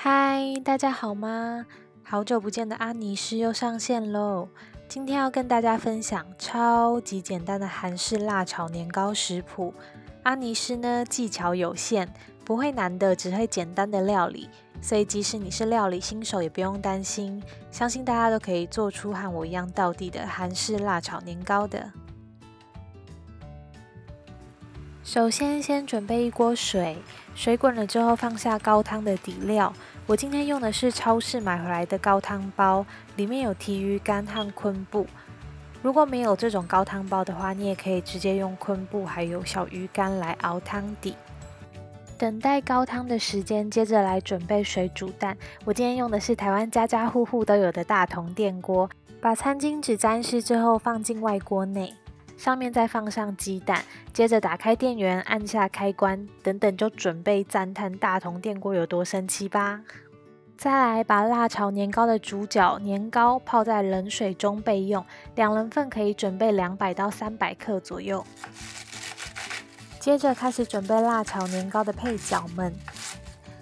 嗨，大家好吗？好久不见的阿尼师又上线喽！今天要跟大家分享超级简单的韩式辣炒年糕食谱。阿尼师呢技巧有限，不会难的，只会简单的料理，所以即使你是料理新手也不用担心，相信大家都可以做出和我一样到底的韩式辣炒年糕的。首先，先准备一锅水，水滚了之后放下高汤的底料。我今天用的是超市买回来的高汤包，里面有提鱼干和昆布。如果没有这种高汤包的话，你也可以直接用昆布还有小鱼干来熬汤底。等待高汤的时间，接着来准备水煮蛋。我今天用的是台湾家家户户都有的大同电锅，把餐巾纸沾湿之后放进外锅内。上面再放上鸡蛋，接着打开电源，按下开关，等等就准备赞叹大同电锅有多神奇吧。再来把辣炒年糕的主角年糕泡在冷水中备用，两人份可以准备两百到三百克左右。接着开始准备辣炒年糕的配角们，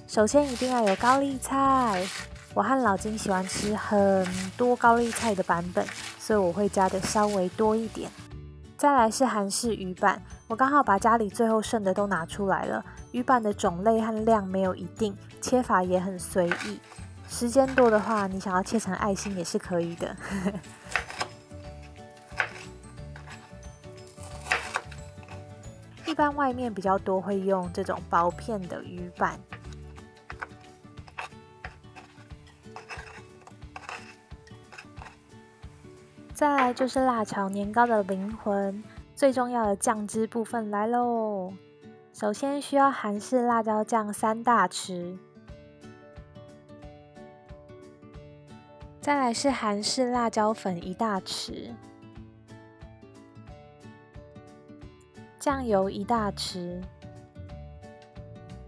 首先一定要有高丽菜，我和老金喜欢吃很多高丽菜的版本，所以我会加的稍微多一点。再来是韩式鱼板，我刚好把家里最后剩的都拿出来了。鱼板的种类和量没有一定，切法也很随意。时间多的话，你想要切成爱心也是可以的。一般外面比较多会用这种薄片的鱼板。再来就是辣炒年糕的灵魂，最重要的酱汁部分来喽。首先需要韩式辣椒酱三大匙，再来是韩式辣椒粉一大匙，酱油一大匙，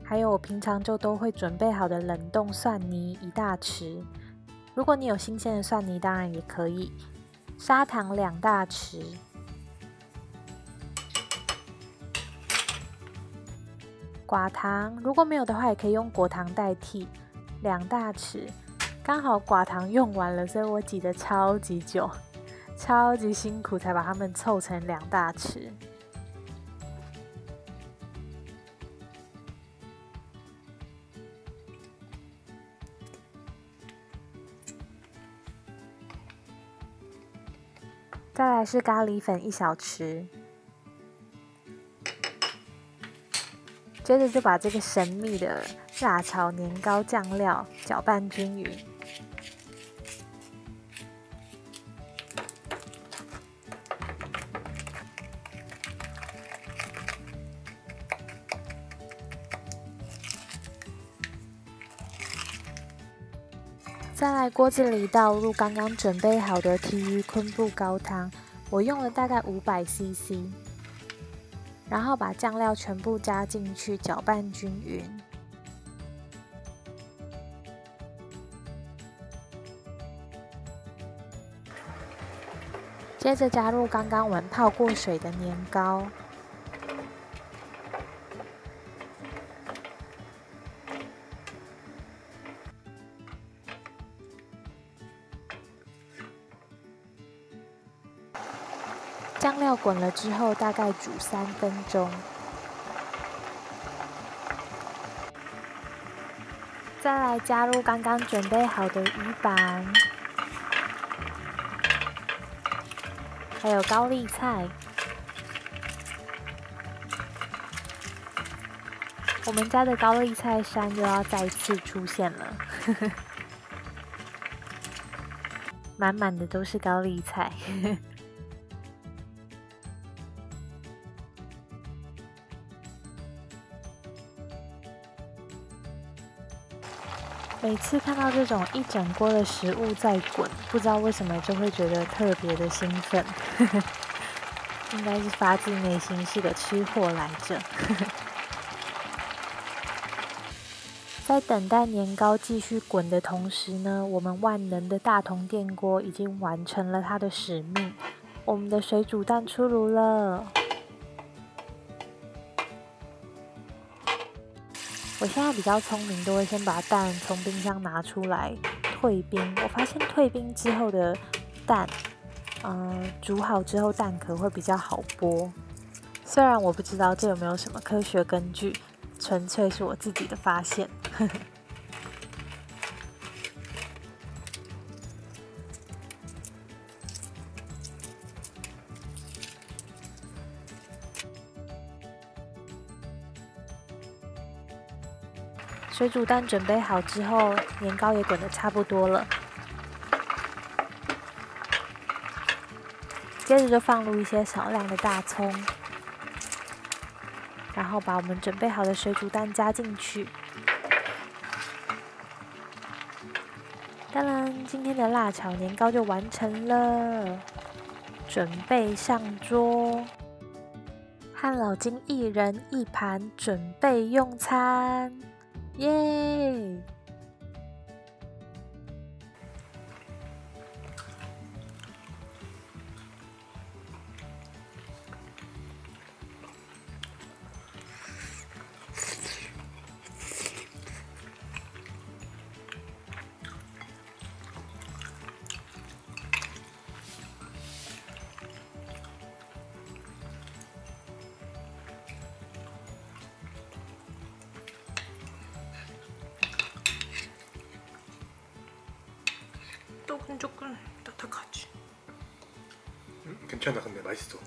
还有我平常就都会准备好的冷冻蒜泥一大匙。如果你有新鲜的蒜泥，当然也可以。砂糖两大匙，寡糖如果没有的话，也可以用果糖代替，两大匙。刚好寡糖用完了，所以我挤得超级久，超级辛苦才把它们凑成两大匙。再来是咖喱粉一小匙，接着就把这个神秘的辣炒年糕酱料搅拌均匀。再来锅子里倒入刚刚准备好的提鱼昆布高汤，我用了大概五百 CC，然后把酱料全部加进去，搅拌均匀。接着加入刚刚我们泡过水的年糕。香料滚了之后，大概煮三分钟。再来加入刚刚准备好的鱼板，还有高丽菜。我们家的高丽菜山又要再次出现了，满满的都是高丽菜。每次看到这种一整锅的食物在滚，不知道为什么就会觉得特别的兴奋，应该是发自内心是个吃货来着。在等待年糕继续滚的同时呢，我们万能的大同电锅已经完成了它的使命，我们的水煮蛋出炉了。我现在比较聪明，都会先把蛋从冰箱拿出来退冰。我发现退冰之后的蛋，嗯，煮好之后蛋壳会比较好剥。虽然我不知道这有没有什么科学根据，纯粹是我自己的发现。水煮蛋准备好之后，年糕也滚得差不多了。接着就放入一些少量的大葱，然后把我们准备好的水煮蛋加进去。当然，今天的辣炒年糕就完成了，准备上桌，和老金一人一盘，准备用餐。イエーイ。 조금 딱딱하지. 음, 괜찮아 근데 맛있어.